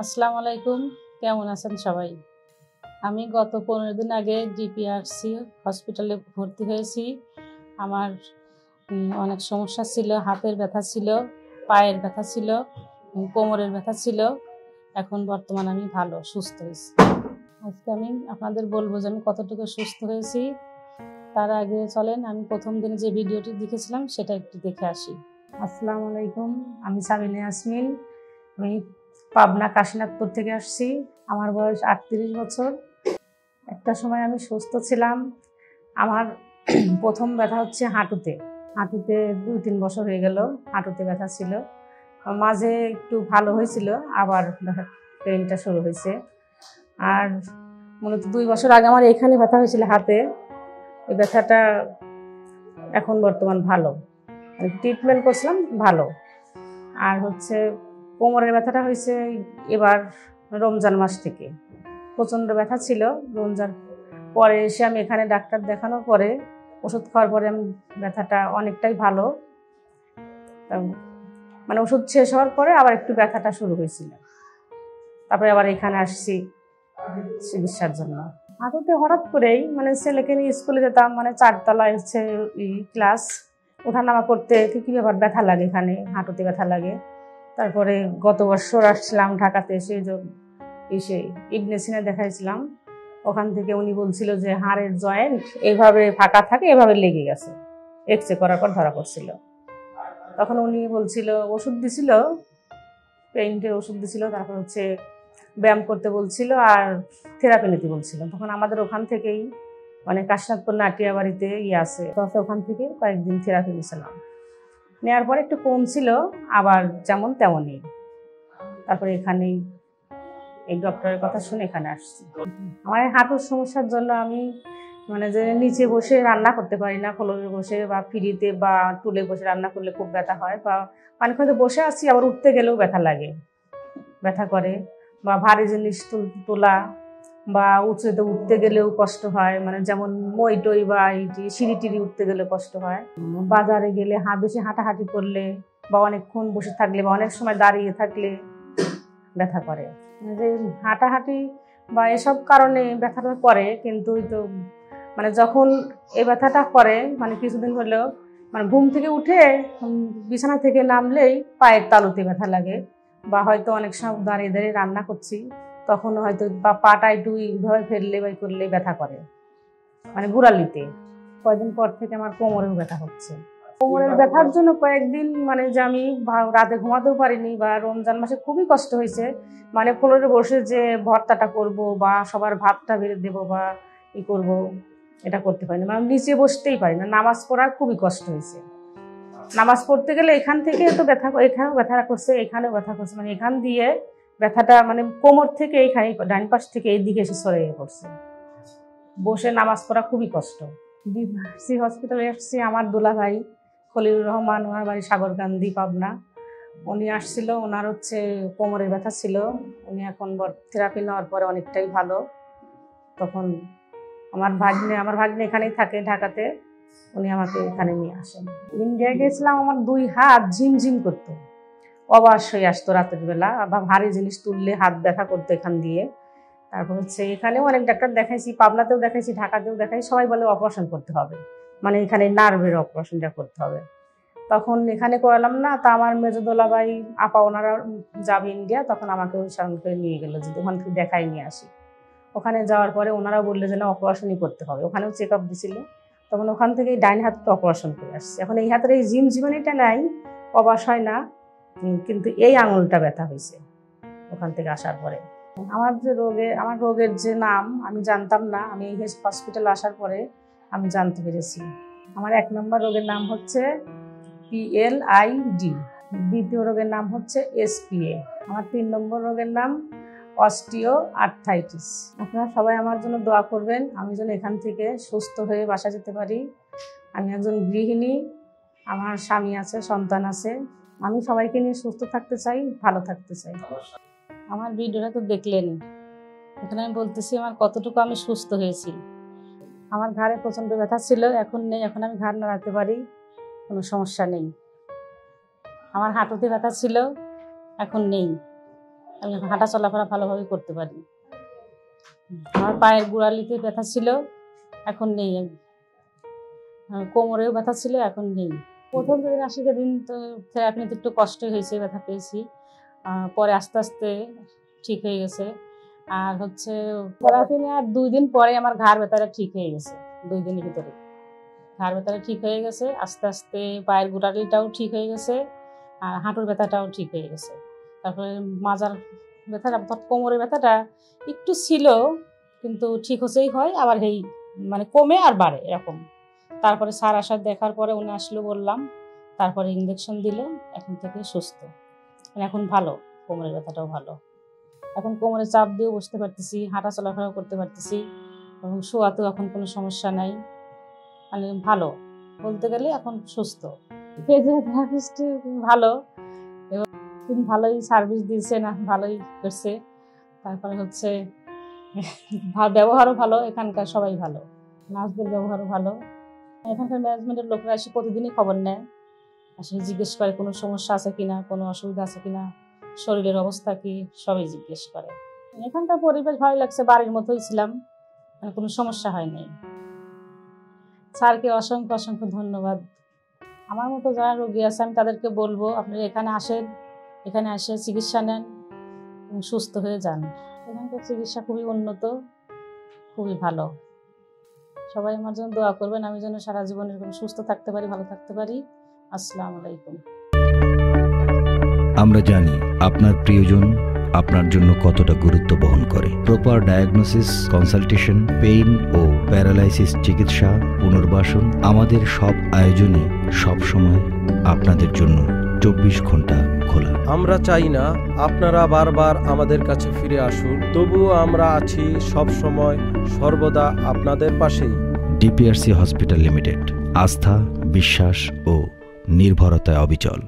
আসসালামু আলাইকুম। কেমন আছেন সবাই? আমি গত পনেরো দিন আগে ডিপিআরসি হসপিটালে ভর্তি হয়েছি। আমার অনেক সমস্যা ছিল, হাতের ব্যথা ছিল, পায়ের ব্যথা ছিল কোমরের ব্যথা ছিল। এখন বর্তমান আমি ভালো, সুস্থ হয়েছি। আজকে আমি আপনাদের বলব যে আমি কতটুকু সুস্থ হয়েছি। তার আগে চলেন, আমি প্রথম দিনে যে ভিডিওটি দেখেছিলাম সেটা একটু দেখে আসি। আসসালামু আলাইকুম, আমি সাবিনা ইয়াসমিন। আমি পাবনা কাশীনাথপুর থেকে আসছি। আমার বয়স আটত্রিশ বছর। একটা সময় আমি সুস্থ ছিলাম। আমার প্রথম ব্যথা হচ্ছে হাঁটুতে। হাঁটুতে দুই তিন বছর হয়ে গেল, হাঁটুতে ব্যথা ছিল। মাঝে একটু ভালো হয়েছিল, আবার পেইনটা শুরু হয়েছে। আর মূলত দুই বছর আগে আমার এখানে ব্যথা হয়েছিল হাতে। এই ব্যথাটা এখন বর্তমান ভালো। ট্রিটমেন্ট করছিলাম, ভালো। আর হচ্ছে কোমরের ব্যথাটা হয়েছে এবার রমজান মাস থেকে। প্রচণ্ড ব্যথা ছিল রমজান পরে এসে আমি এখানে ডাক্তার দেখানোর পরে ওষুধ খাওয়ার পরে আমি ব্যথাটা অনেকটাই ভালো। মানে ওষুধ শেষ হওয়ার পরে আবার একটু ব্যথাটা শুরু হয়েছিল। তারপরে আবার এখানে আসছি চিকিৎসার জন্য। হাঁটুতে হঠাৎ করেই মানে ছেলেকে নিয়ে স্কুলে যেতাম মানে চারতলায় হচ্ছে ক্লাস ওঠানামা করতে কি ব্যাপার ব্যথা লাগে এখানে, হাঁটুতে ব্যথা লাগে। তারপরে গত বছর আসছিলাম ঢাকাতে এসে এসে ইবনে সিনা দেখাইছিলাম। ওখান থেকে উনি বলছিল যে হাড়ের জয়েন্ট এইভাবে ফাঁকা থাকে, এভাবে লেগে গেছে। এক্স রে করার পর ধরা পড়ছিল। তখন উনি বলছিল, ওষুধ দিছিল পেইন্টের ওষুধ দিছিল, তারপর হচ্ছে ব্যায়াম করতে বলছিল আর থেরাপি নিতে বলছিল। তখন আমাদের ওখান থেকেই মানে কাশনাথপুর নাটিয়া বাড়িতে ইয়ে আছে। ওখান থেকে কয়েকদিন থেরাপি নিয়েছিলাম। নেওয়ার পরে একটু কমছিল আবার যেমন তেমনই। তারপরে এখানেই এই ডক্টরের কথা শুনে এখানে আসছি। আমার হাঁটুর সমস্যার জন্য আমি মানে যে নিচে বসে রান্না করতে পারি না ফ্লোরে বসে বা ফ্রিতে বা টুলে বসে রান্না করলে খুব ব্যথা হয় বা পানি খাতে বসে আছি, আবার উঠতে গেলেও ব্যথা লাগে। ব্যথা করে বা ভারী জিনিস তোলা বা উঁচুতে উঠতে গেলেও কষ্ট হয়। মানে যেমন মই টই বা এই যে সিঁড়ি টিড়ি উঠতে গেলে কষ্ট হয়। বাজারে গেলে হা, বেশি হাঁটাহাঁটি করলে বা অনেকক্ষণ বসে থাকলে বা অনেক সময় দাঁড়িয়ে থাকলে ব্যথা করে। যে হাঁটাহাঁটি বা এসব কারণে ব্যথাটা করে, কিন্তু তো মানে যখন এই ব্যথাটা করে মানে কিছুদিন হলেও মানে ঘুম থেকে উঠে বিছানা থেকে নামলেই পায়ের তালুতে ব্যথা লাগে। বা হয়তো অনেক সময় দাঁড়িয়ে দাঁড়িয়ে রান্না করছি। তখন হয়তো বা পাটা একটু এইভাবে ফেললে বা করলে ব্যথা করে। মানে ঘোরালিতে। কয়েকদিন পর থেকে আমার কোমরেও ব্যথা হচ্ছে। কোমরের ব্যথার জন্য কয়েকদিন মানে যে আমি রাতে ঘুমাতেও পারিনি বা রমজান মাসে খুবই কষ্ট হয়েছে মানে ফ্লোরে বসে যে ভর্তাটা করব বা সবার ভাতটা বেড়ে দেবো বা ই করব এটা করতে পারিনি। মানে নিচে বসতেই পারি না। নামাজ পড়া খুবই কষ্ট হয়েছে। নামাজ পড়তে গেলে এখান থেকে তো ব্যথা এখানেও ব্যথা করছে এখানেও ব্যথা করছে। মানে এখান দিয়ে ব্যথাটা মানে কোমর থেকে এইখানে, ডান পাশ থেকে এই দিকে এসে সরে পড়ছে। বসে নামাজ পড়া খুবই কষ্ট। সি হসপিটালে এসেছি আমার দুলা ভাই খলিলুর রহমান, ওনার বাড়ি সাগরকান্দি, পাবনা। উনি আসছিল, ওনার হচ্ছে কোমরের ব্যথা ছিল। উনি এখন থেরাপি নেওয়ার পরে অনেকটাই ভালো। তখন আমার ভাগ্নে আমার ভাগ্নে এখানেই থাকে ঢাকাতে। উনি আমাকে এখানে নিয়ে আসেন। ইন্ডিয়া গেছিলাম আমার দুই হাত ঝিমঝিম করতো। অবাস হয়ে আসতো রাতের বেলা বা ভারী জিনিস তুললে হাত ব্যথা করতো এখান দিয়ে। তারপর হচ্ছে এখানেও অনেক ডাক্তার দেখাইছি, পাবনাতেও দেখাইছি, ঢাকাতেও দেখাই সবাই বলে অপারেশন করতে হবে। মানে এখানে নার্ভের অপারেশনটা করতে হবে। তখন এখানে করালাম না, তা আমার মেজদোলা ভাই আপা ওনারা যাবে ইন্ডিয়া তখন আমাকে ওই করে নিয়ে গেলো যে ওখান থেকে দেখাই নিয়ে আসি। ওখানে যাওয়ার পরে ওনারা বললে যে না অপারেশনই করতে হবে। ওখানেও চেক আপ দিছিল। তখন ওখান থেকে ডাইন হাতটা অপারেশন করে আসছে। এখন এই হাতের এই জিম জীবনীটা নাই, অবাস হয় না। কিন্তু এই আঙুলটা ব্যথা হয়েছে ওখান থেকে আসার পরে। আমার যে রোগে, আমার রোগের যে নাম আমি জানতাম না, আমি হসপিটাল আসার পরে আমি জানতে পেরেছি। আমার এক নম্বর রোগের নাম হচ্ছে পিএলআইডি দ্বিতীয় রোগের নাম হচ্ছে এসপিএ আমার তিন নম্বর রোগের নাম অস্টিও আর্থাইটিস আপনারা সবাই আমার জন্য দোয়া করবেন, আমি যেন এখান থেকে সুস্থ হয়ে বাসা যেতে পারি। আমি একজন গৃহিণী, আমার স্বামী আছে, সন্তান আছে। আমি সবাইকে নিয়ে সুস্থ থাকতে চাই ভালো থাকতে চাই। আমার ভিডিওটা তো দেখলেন এখানে আমি বলতেছি আমার কতটুকু আমি সুস্থ হয়েছি। আমার ঘাড়ে প্রচণ্ড ব্যথা ছিল এখন নেই এখন আমি ঘাড় নাড়াতে পারি কোনো সমস্যা নেই। আমার হাঁটুতে ব্যথা ছিল এখন নেই। আমি হাঁটা চলাফেরা ভালোভাবে করতে পারি। আমার পায়ের গোড়ালিতে ব্যথা ছিল এখন নেই। আমি কোমরেও ব্যথা ছিল এখন নেই। প্রথম দিন আসি সেদিন তো থেরাপি নিতে একটু কষ্ট হয়েছে, ব্যথা পেয়েছি। পরে আস্তে আস্তে ঠিক হয়ে গেছে। আর হচ্ছে থেরাপি নেওয়ার দুই দিন পরে আমার ঘাড় ব্যথাটা ঠিক হয়ে গেছে, দুই দিনের ভিতরে। ঘাড় ব্যথাটা ঠিক হয়ে গেছে, আস্তে আস্তে পায়ের গোড়ালিটাও ঠিক হয়ে গেছে, আর হাঁটুর ব্যথাটাও ঠিক হয়ে গেছে। তারপরে মাজার ব্যথাটা কোমরের ব্যথাটা একটু ছিল, কিন্তু ঠিক হচ্ছেই হয়, আবার এই মানে কমে আর বাড়ে, এরকম। তারপরে স্যার আসার দেখার পরে উনি আসলো বললাম, তারপরে ইঞ্জেকশন দিল, এখন থেকে সুস্থ। মানে এখন ভালো, কোমরের ব্যথাটাও ভালো। এখন কোমরে চাপ দিয়েও বসতে পারতেছি হাঁটা চলাফেরাও করতে পারতেছি, এবং শোয়াতেও এখন কোনো সমস্যা নাই। মানে ভালো, বলতে গেলে এখন সুস্থ। ফিজিওথেরাপিস্ট ভালো এবং ভালোই সার্ভিস দিয়েছে না ভালোই করছে। তারপরে হচ্ছে, ব্যবহারও ভালো, এখানকার সবাই ভালো। নার্সদের ব্যবহারও ভালো। এখানকার ম্যানেজমেন্টের লোকরা এসে প্রতিদিনই খবর নেয়। আসলে জিজ্ঞেস করে কোনো সমস্যা আছে কিনা, কোনো অসুবিধা আছে কিনা, শরীরের অবস্থা কি, সবই জিজ্ঞেস করে। এখানকার পরিবেশ ভালো লাগছে, বাড়ির মতোই ছিলাম কোনো সমস্যা হয়নি। স্যারকে অসংখ্য অসংখ্য ধন্যবাদ। আমার মতো যারা রোগী আছে, আমি তাদেরকে বলব, আপনারা এখানে আসেন, এখানে এসে চিকিৎসা নেন এবং সুস্থ হয়ে যান। এখানকার চিকিৎসা খুবই উন্নত, খুবই ভালো। সবাই আমার জন্য দোয়া করবেন আমি যেন সারা জীবন এরকম সুস্থ থাকতে পারি ভালো থাকতে পারি। আসসালামু আলাইকুম। আমরা জানি আপনার প্রিয়জন আপনার জন্য কতটা গুরুত্ব বহন করে। প্রপার ডায়াগনোসিস কনসালটেশন পেইন ও প্যারালাইসিস চিকিৎসা পুনর্বাসন আমাদের সব আয়োজনে সব সময় আপনাদের জন্য চব্বিশ ঘণ্টা খোলা। আমরা চাই না আপনারা বারবার আমাদের কাছে ফিরে আসুন তবুও আমরা আছি সব সময় সর্বদা আপনাদের পাশেই। DPRC hospital limited. আস্থা বিশ্বাস ও নির্ভরতায় অবিচল।